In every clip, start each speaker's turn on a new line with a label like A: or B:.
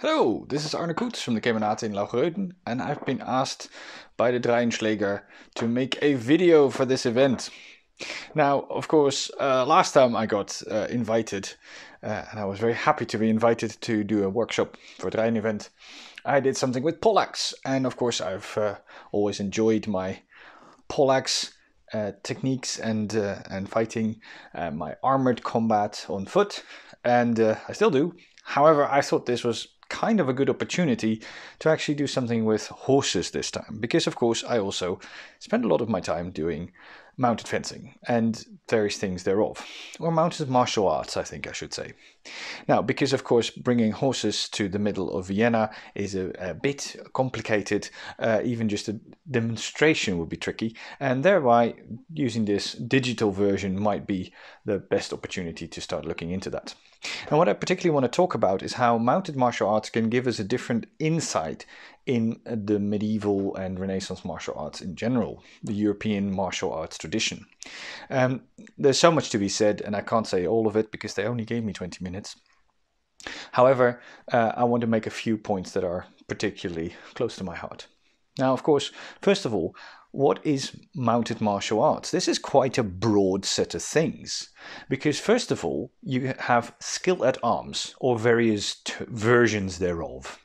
A: Hello, this is Arne Koets from the Kemenate in Lauchreuten, and I've been asked by the Dreynschläger to make a video for this event. Now, of course, uh, last time I got uh, invited, uh, and I was very happy to be invited to do a workshop for Dreynevent. I did something with poleaxe, and of course, I've uh, always enjoyed my poleaxe uh, techniques and uh, and fighting, my armored combat on foot, and I still do. However, I thought this was kind of a good opportunity to actually do something with horses this time. Because, of course, I also spend a lot of my time doing mounted fencing and various things thereof, or mounted martial arts, I think I should say. Now, because of course bringing horses to the middle of Vienna is a, a bit complicated, uh, even just a demonstration would be tricky, and thereby using this digital version might be the best opportunity to start looking into that. And what I particularly want to talk about is how mounted martial arts can give us a different insight in the medieval and Renaissance martial arts in general, the European martial arts tradition. Um, there's so much to be said, and I can't say all of it because they only gave me 20 minutes. However, uh, I want to make a few points that are particularly close to my heart. Now, of course, first of all, what is mounted martial arts? This is quite a broad set of things. Because, first of all, you have skill at arms, or various t- versions thereof.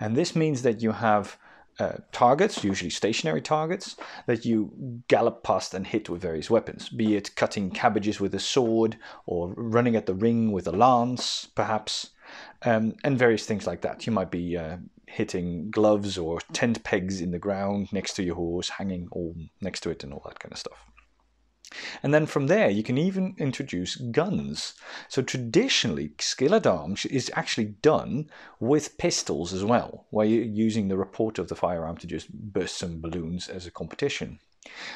A: And this means that you have uh, targets, usually stationary targets, that you gallop past and hit with various weapons, be it cutting cabbages with a sword or running at the ring with a lance, perhaps, um, and various things like that. You might be uh, hitting gloves or tent pegs in the ground next to your horse, hanging all next to it, and all that kind of stuff. And then from there, you can even introduce guns. So traditionally, skill at arms is actually done with pistols as well, where you're using the report of the firearm to just burst some balloons as a competition.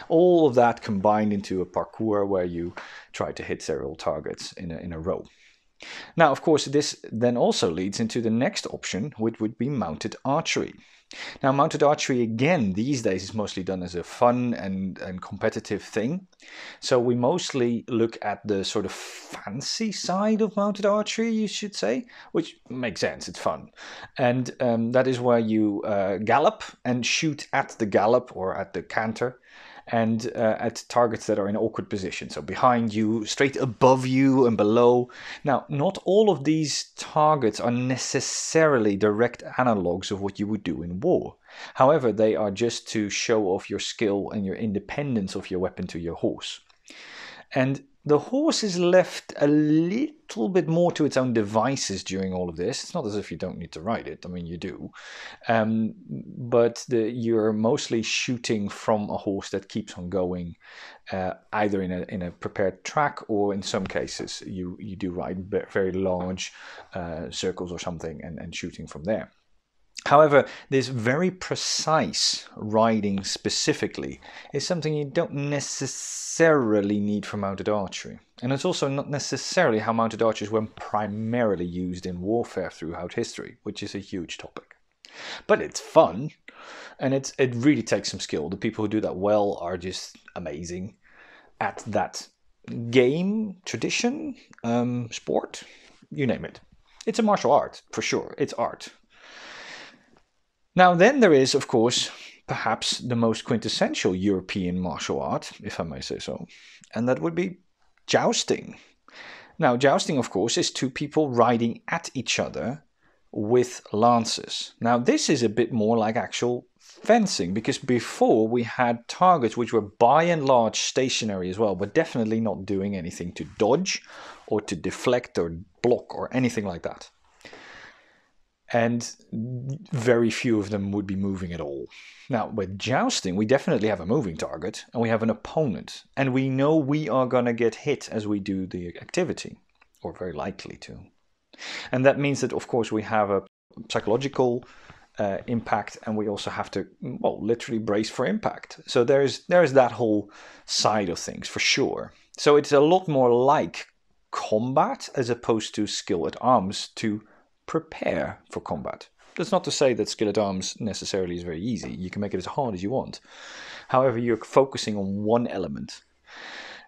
A: All of that combined into a parkour where you try to hit several targets in a, in a row. Now, of course, this then also leads into the next option, which would be mounted archery. Now, mounted archery again these days is mostly done as a fun and, and competitive thing. So we mostly look at the sort of fancy side of mounted archery, you should say, which makes sense. It's fun, and um, that is where you uh, gallop and shoot at the gallop or at the canter and uh, at targets that are in awkward positions. So behind you, straight above you, and below. Now, not all of these targets are necessarily direct analogs of what you would do in war. However, they are just to show off your skill and your independence of your weapon to your horse. And the horse is left a little bit more to its own devices during all of this. It's not as if you don't need to ride it. I mean, you do, um, but the, you're mostly shooting from a horse that keeps on going, uh, either in a in a prepared track or in some cases you you do ride very large uh, circles or something and, and shooting from there. However, this very precise riding specifically is something you don't necessarily need for mounted archery. And it's also not necessarily how mounted archers were primarily used in warfare throughout history, which is a huge topic. But it's fun, and it's, it really takes some skill. The people who do that well are just amazing at that game, tradition, um, sport, you name it. It's a martial art, for sure. It's art. Now, then there is, of course, perhaps the most quintessential European martial art, if I may say so, and that would be jousting. Now, jousting, of course, is two people riding at each other with lances. Now, this is a bit more like actual fencing because before we had targets which were by and large stationary as well, but definitely not doing anything to dodge or to deflect or block or anything like that and very few of them would be moving at all. Now, with jousting, we definitely have a moving target and we have an opponent, and we know we are going to get hit as we do the activity, or very likely to. And that means that, of course, we have a psychological uh, impact, and we also have to, well, literally brace for impact. So there's there's that whole side of things for sure. So it's a lot more like combat as opposed to skill at arms to prepare for combat. That's not to say that skill at arms necessarily is very easy. You can make it as hard as you want. However, you're focusing on one element.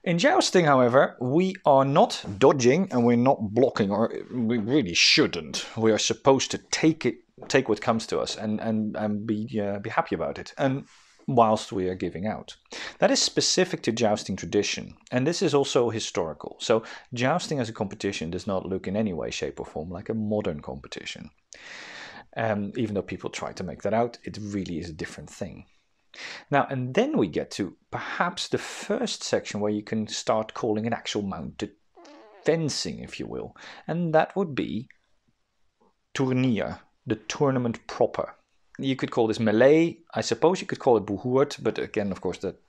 A: In jousting, however, we are not dodging and we're not blocking, or we really shouldn't. We are supposed to take it, take what comes to us, and and and be uh, be happy about it. And whilst we are giving out. That is specific to jousting tradition, and this is also historical. So, jousting as a competition does not look in any way, shape, or form like a modern competition. Um, even though people try to make that out, it really is a different thing. Now, and then we get to perhaps the first section where you can start calling it actual mounted fencing, if you will, and that would be tournier, the tournament proper you could call this melee. I suppose you could call it behourd, but again, of course, that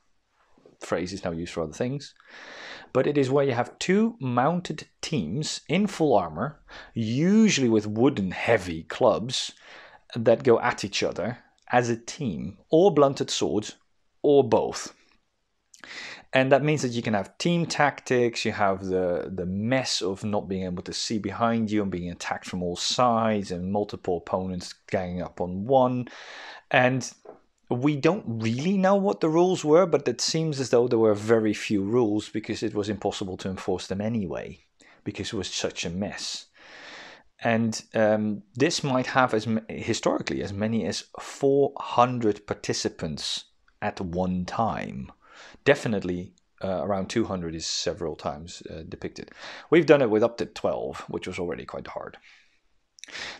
A: phrase is now used for other things. But it is where you have two mounted teams in full armor, usually with wooden heavy clubs, that go at each other as a team, or blunted swords, or both and that means that you can have team tactics you have the the mess of not being able to see behind you and being attacked from all sides and multiple opponents ganging up on one. And we don't really know what the rules were but it seems as though there were very few rules because it was impossible to enforce them anyway because it was such a mess. And um, this might have as historically as many as 400 participants at one time definitely uh, around 200 is several times uh, depicted. We've done it with up to 12, which was already quite hard.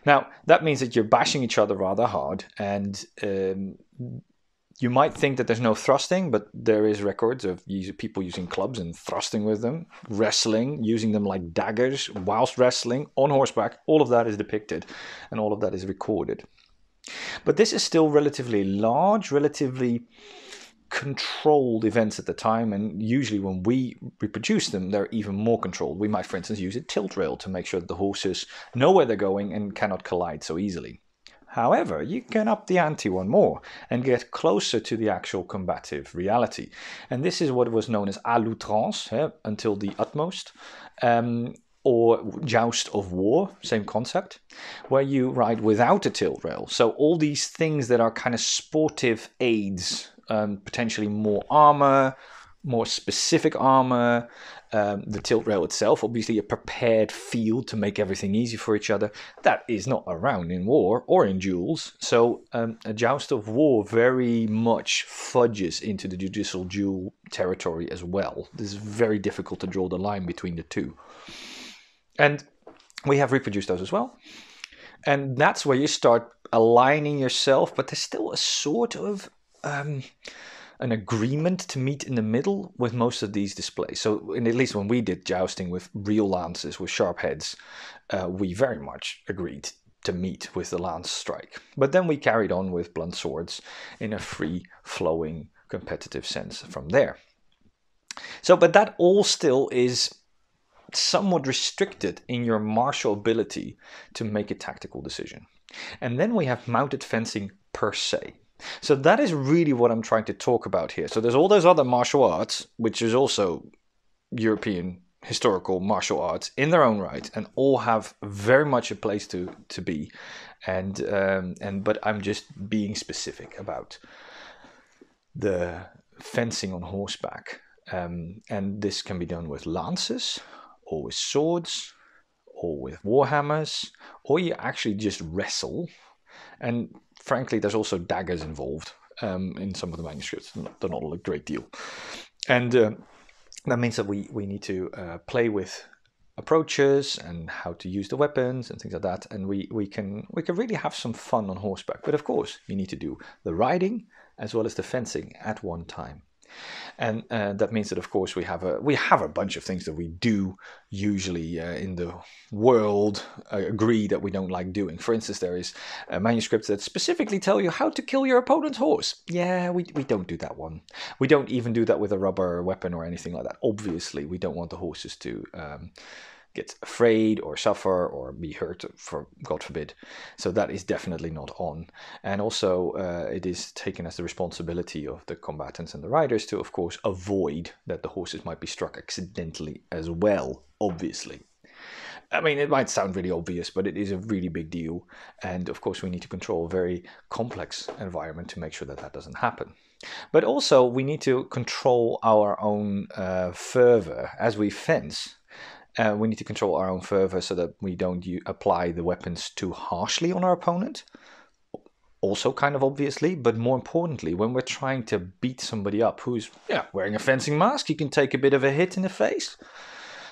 A: Now, that means that you're bashing each other rather hard, and um, you might think that there's no thrusting, but there is records of people using clubs and thrusting with them, wrestling, using them like daggers whilst wrestling on horseback. All of that is depicted, and all of that is recorded. But this is still relatively large, relatively controlled events at the time, and usually when we reproduce them, they're even more controlled. We might, for instance, use a tilt rail to make sure that the horses know where they're going and cannot collide so easily. However, you can up the ante one more and get closer to the actual combative reality. And this is what was known as à l'outrance, eh, until the utmost, um, or joust of war, same concept, where you ride without a tilt rail. So all these things that are kind of sportive aids um, potentially more armor, more specific armor, um, the tilt rail itself, obviously a prepared field to make everything easy for each other. That is not around in war or in duels. So um, a joust of war very much fudges into the judicial duel territory as well. This is very difficult to draw the line between the two. And we have reproduced those as well. And that's where you start aligning yourself, but there's still a sort of um, an agreement to meet in the middle with most of these displays. So, at least when we did jousting with real lances with sharp heads, uh, we very much agreed to meet with the lance strike. But then we carried on with blunt swords in a free flowing competitive sense from there. So, but that all still is somewhat restricted in your martial ability to make a tactical decision. And then we have mounted fencing per se. So that is really what I'm trying to talk about here. So there's all those other martial arts, which is also European historical martial arts in their own right, and all have very much a place to to be. And um, and but I'm just being specific about the fencing on horseback, um, and this can be done with lances or with swords or with warhammers, or you actually just wrestle. And frankly, there's also daggers involved um, in some of the manuscripts. They're not a great deal, and uh, that means that we we need to uh, play with approaches and how to use the weapons and things like that. And we we can we can really have some fun on horseback. But of course, you need to do the riding as well as the fencing at one time and uh, that means that of course we have a we have a bunch of things that we do usually uh, in the world uh, agree that we don't like doing. For instance, there is manuscripts that specifically tell you how to kill your opponent's horse. Yeah, we we don't do that one. We don't even do that with a rubber weapon or anything like that. Obviously, we don't want the horses to. Um, get afraid or suffer or be hurt, for God forbid. So that is definitely not on. And also, uh, it is taken as the responsibility of the combatants and the riders to, of course, avoid that the horses might be struck accidentally as well, obviously. I mean, it might sound really obvious, but it is a really big deal. And of course, we need to control a very complex environment to make sure that that doesn't happen. But also, we need to control our own uh, fervor as we fence. Uh, we need to control our own fervor so that we don't u- apply the weapons too harshly on our opponent. Also, kind of obviously, but more importantly, when we're trying to beat somebody up who's yeah wearing a fencing mask, you can take a bit of a hit in the face.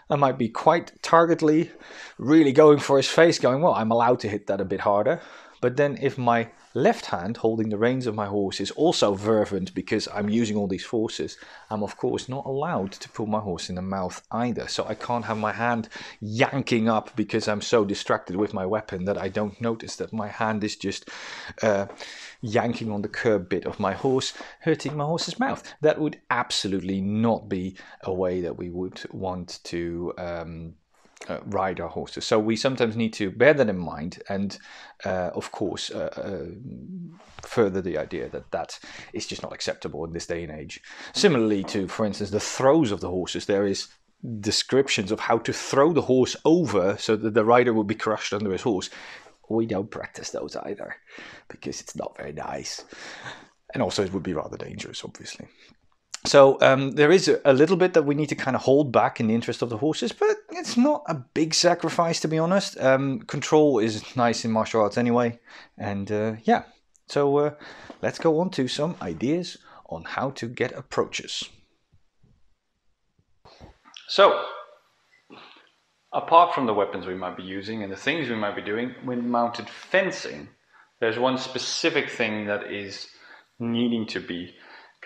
A: I might be quite targetly, really going for his face, going, well, I'm allowed to hit that a bit harder. But then if my left hand holding the reins of my horse is also fervent because I'm using all these forces, I'm of course not allowed to pull my horse in the mouth either. So I can't have my hand yanking up because I'm so distracted with my weapon that I don't notice that my hand is just uh, yanking on the curb bit of my horse, hurting my horse's mouth. That would absolutely not be a way that we would want to. Um, uh, ride our horses. So we sometimes need to bear that in mind, and uh, of course, uh, uh, further the idea that that is just not acceptable in this day and age. Similarly to, for instance, the throws of the horses, there is descriptions of how to throw the horse over so that the rider will be crushed under his horse. We don't practice those either because it's not very nice, and also it would be rather dangerous, obviously. So um, there is a, little bit that we need to kind of hold back in the interest of the horses, but it's not a big sacrifice to be honest. Um, control is nice in martial arts anyway, and uh, yeah. So uh, let's go on to some ideas on how to get approaches. So, apart from the weapons we might be using and the things we might be doing when mounted fencing, there's one specific thing that is needing to be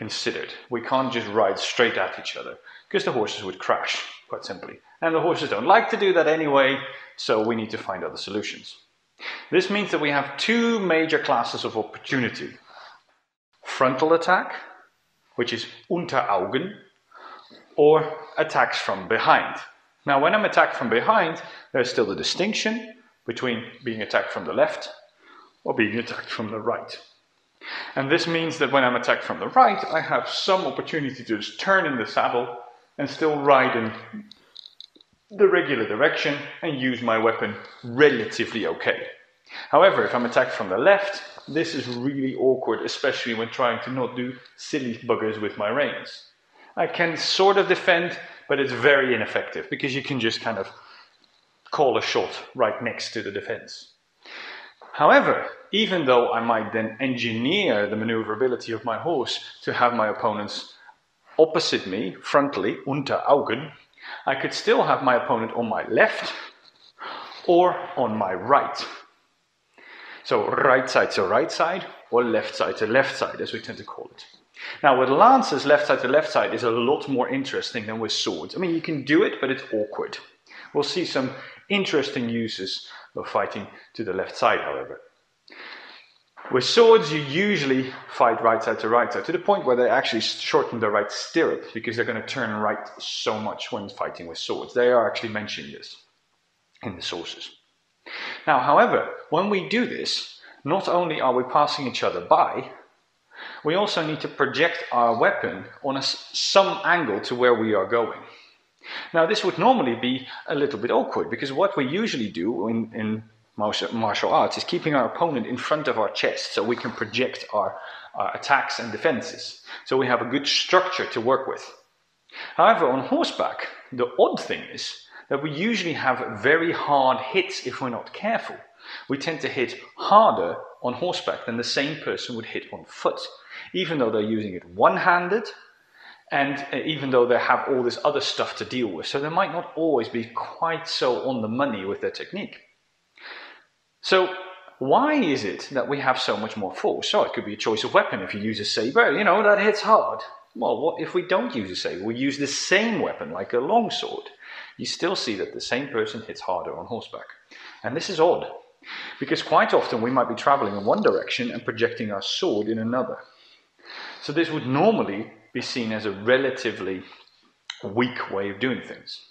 A: considered. We can't just ride straight at each other because the horses would crash, quite simply. And the horses don't like to do that anyway, so we need to find other solutions. This means that we have two major classes of opportunity frontal attack, which is unter Augen, or attacks from behind. Now, when I'm attacked from behind, there's still the distinction between being attacked from the left or being attacked from the right. And this means that when I'm attacked from the right, I have some opportunity to just turn in the saddle and still ride in the regular direction and use my weapon relatively okay. However, if I'm attacked from the left, this is really awkward, especially when trying to not do silly buggers with my reins. I can sort of defend, but it's very ineffective because you can just kind of call a shot right next to the defense. However, even though I might then engineer the maneuverability of my horse to have my opponents opposite me, frontally, unter Augen, I could still have my opponent on my left or on my right. So right side to right side or left side to left side, as we tend to call it. Now, with lances, left side to left side is a lot more interesting than with swords. I mean, you can do it, but it's awkward. We'll see some interesting uses of fighting to the left side, however. With swords, you usually fight right side to right side, to the point where they actually shorten the right stirrup because they're going to turn right so much when fighting with swords. They are actually mentioning this in the sources. Now, however, when we do this, not only are we passing each other by, we also need to project our weapon on a, some angle to where we are going. Now, this would normally be a little bit awkward because what we usually do in, in martial arts is keeping our opponent in front of our chest so we can project our, our attacks and defenses. So we have a good structure to work with. However, on horseback, the odd thing is that we usually have very hard hits if we're not careful. We tend to hit harder on horseback than the same person would hit on foot, even though they're using it one handed and uh, even though they have all this other stuff to deal with. So they might not always be quite so on the money with their technique. So why is it that we have so much more force? So it could be a choice of weapon. If you use a saber, you know, that hits hard. Well, what if we don't use a saber? We use the same weapon, like a longsword. You still see that the same person hits harder on horseback. And this is odd, because quite often we might be traveling in one direction and projecting our sword in another. So this would normally be seen as a relatively weak way of doing things.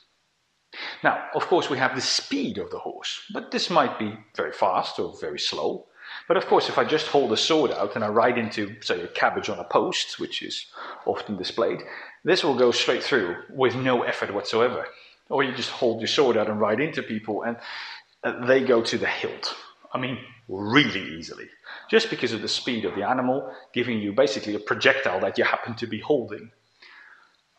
A: Now, of course, we have the speed of the horse, but this might be very fast or very slow. But of course, if I just hold a sword out and I ride into, say, a cabbage on a post, which is often displayed, this will go straight through with no effort whatsoever. Or you just hold your sword out and ride into people and uh, they go to the hilt I mean, really easily, just because of the speed of the animal, giving you basically a projectile that you happen to be holding.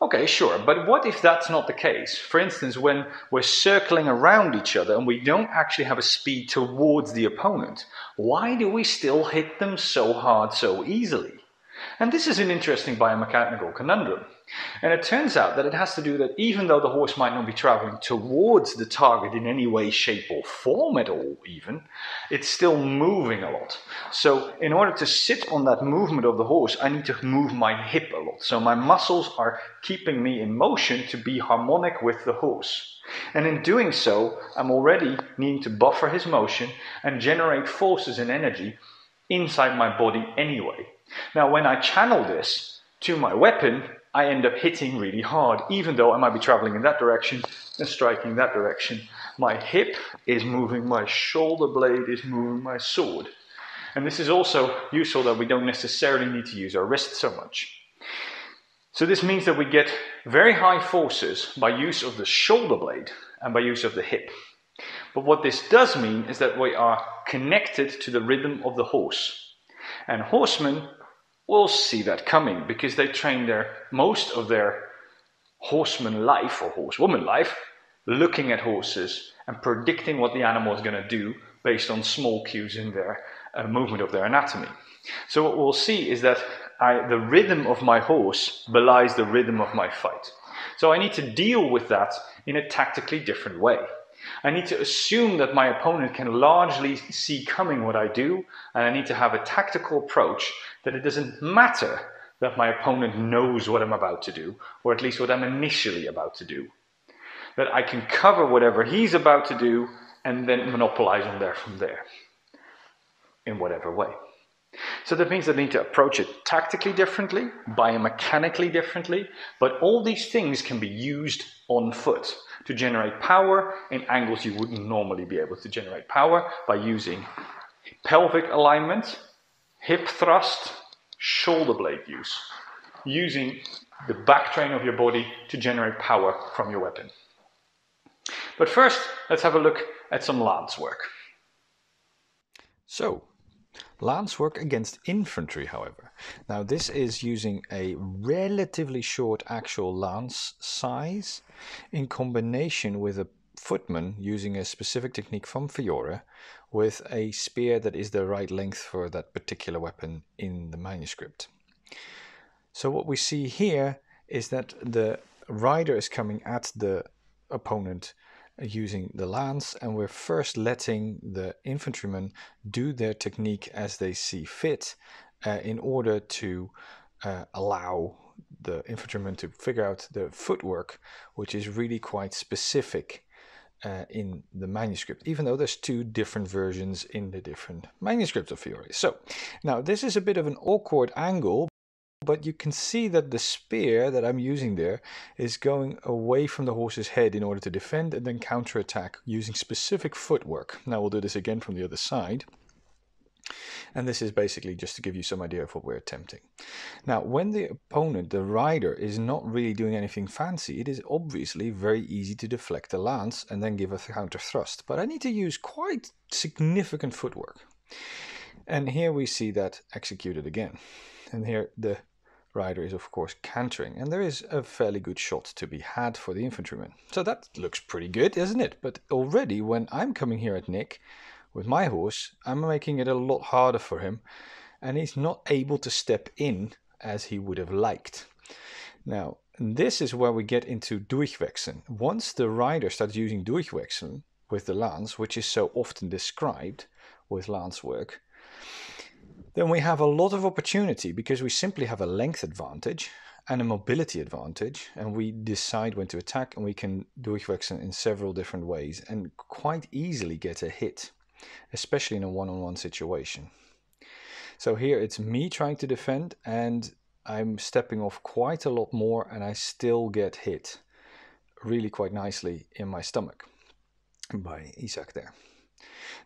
A: Okay, sure, but what if that's not the case? For instance, when we're circling around each other and we don't actually have a speed towards the opponent, why do we still hit them so hard so easily? And this is an interesting biomechanical conundrum. And it turns out that it has to do that even though the horse might not be traveling towards the target in any way, shape, or form at all, even, it's still moving a lot. So, in order to sit on that movement of the horse, I need to move my hip a lot. So, my muscles are keeping me in motion to be harmonic with the horse. And in doing so, I'm already needing to buffer his motion and generate forces and energy inside my body anyway. Now, when I channel this to my weapon, I end up hitting really hard, even though I might be traveling in that direction and striking that direction. My hip is moving, my shoulder blade is moving my sword. And this is also useful that we don't necessarily need to use our wrist so much. So this means that we get very high forces by use of the shoulder blade and by use of the hip. But what this does mean is that we are connected to the rhythm of the horse. And horsemen will see that coming because they train their most of their horseman life or horsewoman life looking at horses and predicting what the animal is going to do based on small cues in their uh, movement of their anatomy. So what we'll see is that I, the rhythm of my horse belies the rhythm of my fight. So I need to deal with that in a tactically different way. I need to assume that my opponent can largely see coming what I do, and I need to have a tactical approach that it doesn't matter that my opponent knows what I'm about to do, or at least what I'm initially about to do. That I can cover whatever he's about to do and then monopolize on there from there in whatever way. So that means I need to approach it tactically differently, biomechanically differently, but all these things can be used on foot to generate power in angles you wouldn't normally be able to generate power by using pelvic alignment, hip thrust, shoulder blade use, using the back train of your body to generate power from your weapon. But first, let's have a look at some lance work.
B: So, lance work against infantry, however. Now, this is using a relatively short actual lance size in combination with a footman using a specific technique from Fiore with a spear that is the right length for that particular weapon in the manuscript. So what we see here is that the rider is coming at the opponent using the lance and we're first letting the infantrymen do their technique as they see fit uh, in order to uh, allow the infantrymen to figure out the footwork which is really quite specific uh, in the manuscript, even though there's two different versions in the different manuscripts of Fiore. So now this is a bit of an awkward angle, but you can see that the spear that I'm using there is going away from the horse's head in order to defend and then counterattack using specific footwork. Now we'll do this again from the other side. And this is basically just to give you some idea of what we're attempting. Now, when the opponent, the rider, is not really doing anything fancy, it is obviously very easy to deflect the lance and then give a counter thrust. But I need to use quite significant footwork. And here we see that executed again. And here the rider is of course cantering and there is a fairly good shot to be had for the infantryman. So that looks pretty good, isn't it? But already when I'm coming here at Nick, with my horse, I'm making it a lot harder for him, and he's not able to step in as he would have liked. Now, this is where we get into Durchwechseln. Once the rider starts using Durchwechseln with the lance, which is so often described with lance work, then we have a lot of opportunity because we simply have a length advantage and a mobility advantage, and we decide when to attack, and we can Durchwechseln in several different ways and quite easily get a hit especially in a one-on-one situation. So here it's me trying to defend and I'm stepping off quite a lot more and I still get hit really quite nicely in my stomach by Isaac there.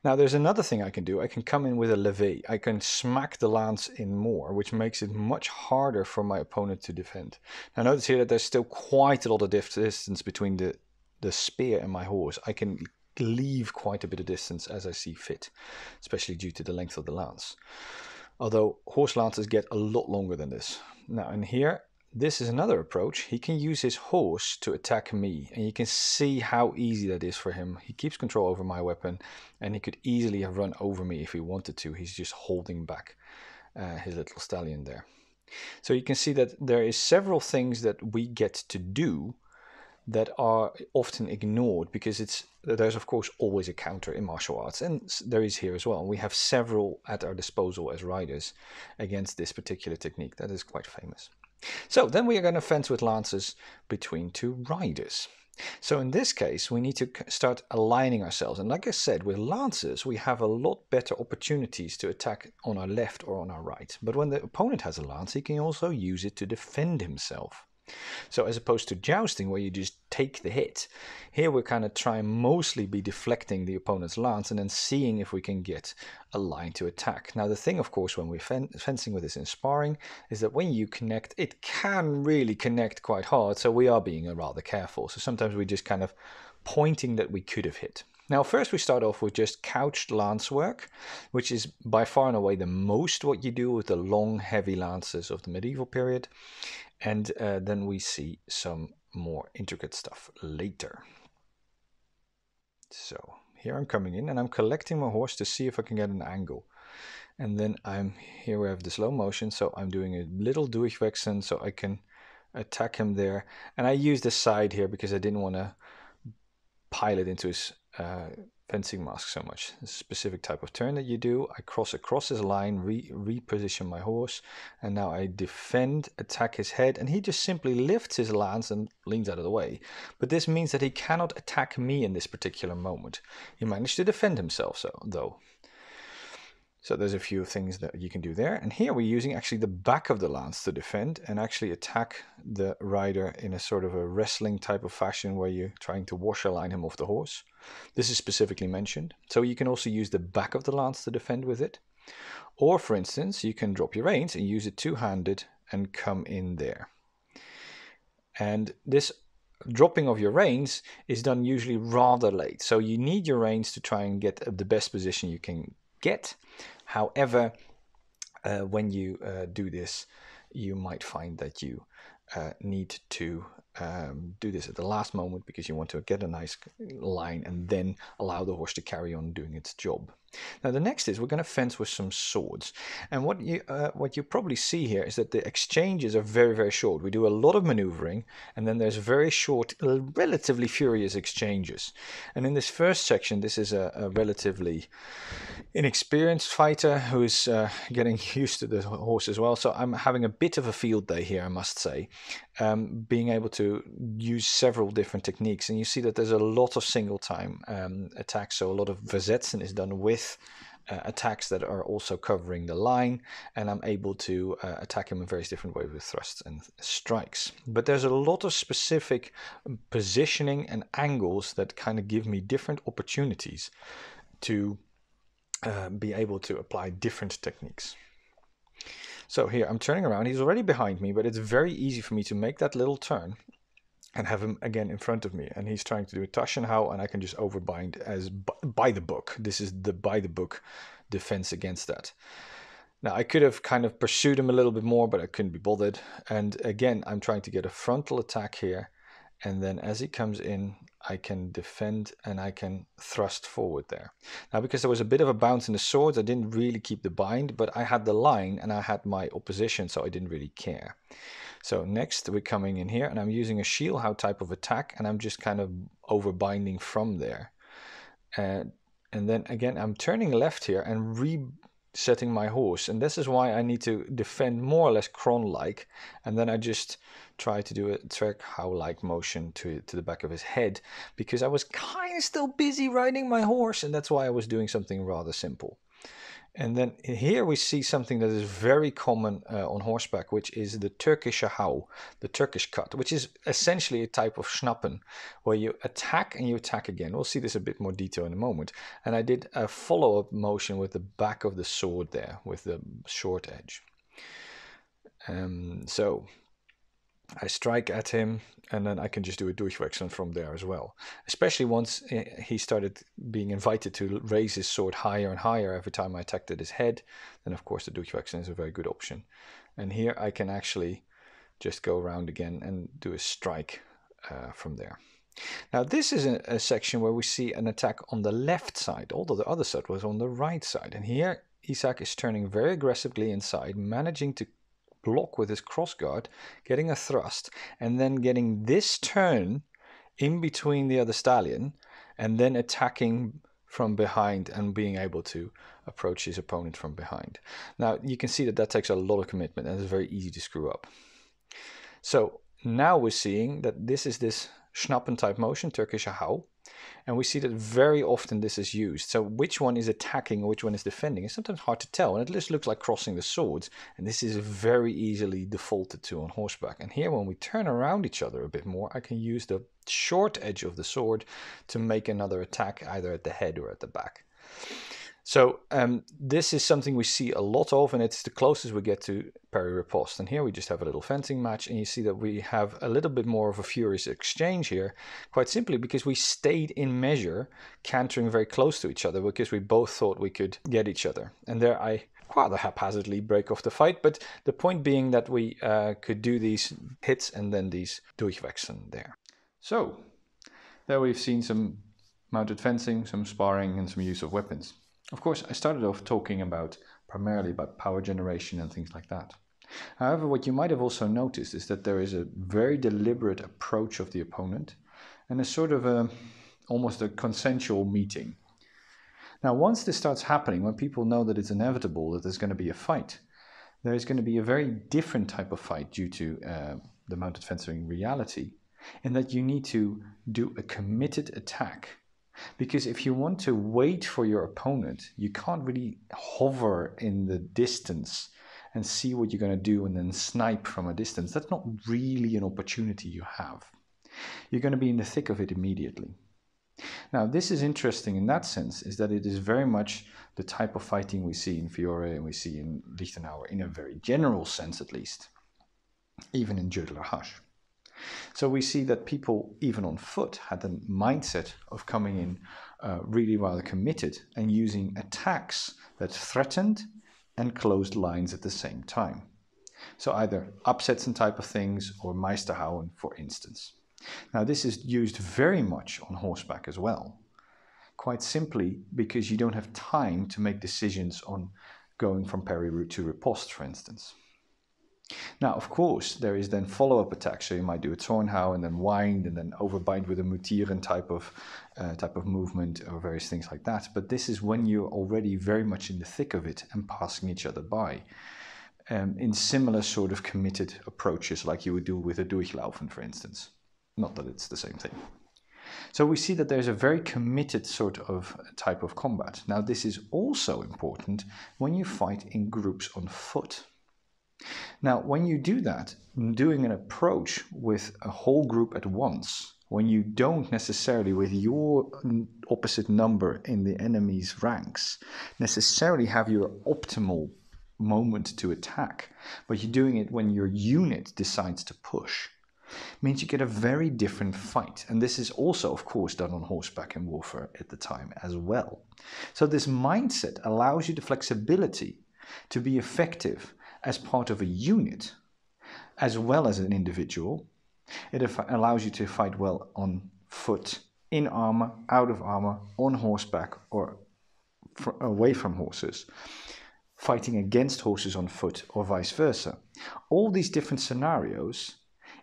B: Now there's another thing I can do. I can come in with a levee. I can smack the lance in more, which makes it much harder for my opponent to defend. Now notice here that there's still quite a lot of distance between the, the spear and my horse. I can leave quite a bit of distance as I see fit, especially due to the length of the lance. Although horse lances get a lot longer than this. Now, in here, this is another approach. He can use his horse to attack me, and you can see how easy that is for him. He keeps control over my weapon, and he could easily have run over me if he wanted to. He's just holding back uh, his little stallion there. So you can see that there is several things that we get to do that are often ignored because it's there's of course always a counter in martial arts and there is here as well. We have several at our disposal as riders against this particular technique that is quite famous. So then we are going to fence with lances between two riders. So in this case we need to start aligning ourselves and like i said with lances we have a lot better opportunities to attack on our left or on our right. But when the opponent has a lance he can also use it to defend himself so as opposed to jousting where you just take the hit, here we're kind of trying mostly be deflecting the opponent's lance and then seeing if we can get a line to attack. Now the thing of course when we're fen fencing with this in sparring is that when you connect it can really connect quite hard so we are being rather careful. So sometimes we're just kind of pointing that we could have hit. Now, first we start off with just couched lance work, which is by far and away the most what you do with the long, heavy lances of the medieval period. And uh, then we see some more intricate stuff later. So here I'm coming in and I'm collecting my horse to see if I can get an angle. And then I'm here we have the slow motion, so I'm doing a little durchwechseln so I can attack him there. And I use the side here because I didn't want to pile it into his uh, fencing mask so much. a specific type of turn that you do. I cross across his line, re reposition my horse, and now I defend, attack his head, and he just simply lifts his lance and leans out of the way. But this means that he cannot attack me in this particular moment. He managed to defend himself, so though. So there's a few things that you can do there. And here we're using actually the back of the lance to defend and actually attack the rider in a sort of a wrestling type of fashion where you're trying to washer line him off the horse. This is specifically mentioned. So you can also use the back of the lance to defend with it. Or for instance, you can drop your reins and use it two-handed and come in there. And this dropping of your reins is done usually rather late. So you need your reins to try and get the best position you can get. However, uh, when you uh, do this, you might find that you uh, need to um, do this at the last moment because you want to get a nice line and then allow the horse to carry on doing its job. Now the next is we're going to fence with some swords. And what you uh, what you probably see here is that the exchanges are very, very short. We do a lot of maneuvering and then there's very short, relatively furious exchanges. And in this first section, this is a, a relatively inexperienced fighter who's uh, getting used to the horse as well. So I'm having a bit of a field day here, I must say, um, being able to use several different techniques. And you see that there's a lot of single time um, attacks. So a lot of versetzen is done with uh, attacks that are also covering the line, and I'm able to uh, attack him in various different ways with thrusts and strikes. But there's a lot of specific positioning and angles that kind of give me different opportunities to uh, be able to apply different techniques. So here I'm turning around, he's already behind me, but it's very easy for me to make that little turn and have him again in front of me. And he's trying to do a Taschenhau, and I can just overbind as by the book. This is the by the book defense against that. Now, I could have kind of pursued him a little bit more, but I couldn't be bothered. And again, I'm trying to get a frontal attack here. And then as he comes in, I can defend and I can thrust forward there. Now, because there was a bit of a bounce in the swords, I didn't really keep the bind, but I had the line and I had my opposition, so I didn't really care. So next we're coming in here and I'm using a Schielhau type of attack and I'm just kind of overbinding from there. And, and then again, I'm turning left here and resetting my horse. And this is why I need to defend more or less Kron-like. And then I just try to do a Zwerchhau-like motion to, to the back of his head because I was kind of still busy riding my horse. And that's why I was doing something rather simple. And then here we see something that is very common uh, on horseback, which is the Turkish hau, the Turkish cut, which is essentially a type of schnappen, where you attack and you attack again. We'll see this a bit more detail in a moment. And I did a follow-up motion with the back of the sword there, with the short edge. Um, so I strike at him, and then I can just do a durchwechseln from there as well. Especially once eh, he started being invited to raise his sword higher and higher every time I attacked at his head, then of course the durchwechseln is a very good option. And here I can actually just go around again and do a strike uh, from there. Now this is a, a, section where we see an attack on the left side, although the other side was on the right side. And here Isaac is turning very aggressively inside, managing to block with his crossguard, getting a thrust, and then getting this turn in between the other stallion, and then attacking from behind and being able to approach his opponent from behind. Now you can see that that takes a lot of commitment and it's very easy to screw up. So now we're seeing that this is this schnappen type motion, Turkish hau, and we see that very often this is used. So which one is attacking or which one is defending is sometimes hard to tell. And it just looks like crossing the swords. And this is very easily defaulted to on horseback. And here when we turn around each other a bit more, I can use the short edge of the sword to make another attack either at the head or at the back. So um, this is something we see a lot of, and it's the closest we get to parry riposte. And here we just have a little fencing match, and you see that we have a little bit more of a furious exchange here, quite simply because we stayed in measure, cantering very close to each other, because we both thought we could get each other. And there I rather haphazardly break off the fight, but the point being that we uh, could do these hits and then these durchwechseln there.
A: So, there we've seen some mounted fencing, some sparring, and some use of weapons. Of course, I started off talking about primarily about power generation and things like that. However, what you might have also noticed is that there is a very deliberate approach of the opponent and a sort of a almost a consensual meeting. Now, once this starts happening, when people know that it's inevitable that there's going to be a fight, there is going to be a very different type of fight due to uh, the mounted fencing reality, in that you need to do a committed attack because if you want to wait for your opponent, you can't really hover in the distance and see what you're going to do and then snipe from a distance. That's not really an opportunity you have. You're going to be in the thick of it immediately. Now, this is interesting in that sense, is that it is very much the type of fighting we see in Fiore and we see in Lichtenauer, in a very general sense at least, even in Jodler Hash. So we see that people, even on foot, had the mindset of coming in uh, really rather committed and using attacks that threatened and closed lines at the same time. So either upsets and type of things or Meisterhauen, for instance. Now this is used very much on horseback as well. Quite simply because you don't have time to make decisions on going from parry route to riposte, for instance. Now, of course, there is then follow-up attacks. So you might do a Zornhau and then wind and then overbind with a Mutieren type of uh, type of movement or various things like that. But this is when you're already very much in the thick of it and passing each other by. Um, in similar sort of committed approaches like you would do with a Durchlaufen, for instance. Not that it's the same thing. So we see that there's a very committed sort of type of combat. Now this is also important when you fight in groups on foot. Now, when you do that, doing an approach with a whole group at once, when you don't necessarily, with your opposite number in the enemy's ranks, necessarily have your optimal moment to attack, but you're doing it when your unit decides to push, means you get a very different fight. And this is also, of course, done on horseback in warfare at the time as well. So, this mindset allows you the flexibility to be effective as part of a unit as well as an individual. It allows you to fight well on foot, in armor, out of armor, on horseback, or away from horses, fighting against horses on foot, or vice versa. All these different scenarios,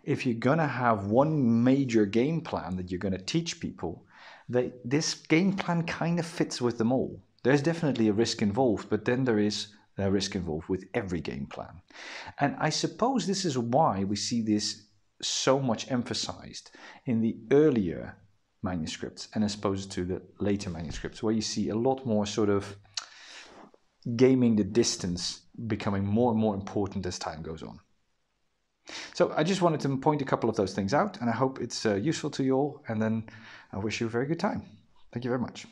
A: if you're going to have one major game plan that you're going to teach people, they, this game plan kind of fits with them all. There's definitely a risk involved, but then there is uh, risk involved with every game plan. And I suppose this is why we see this so much emphasized in the earlier manuscripts and as opposed to the later manuscripts, where you see a lot more sort of gaming the distance becoming more and more important as time goes on. So I just wanted to point a couple of those things out, and I hope it's uh, useful to you all, and then I wish you a very good time. Thank you very much.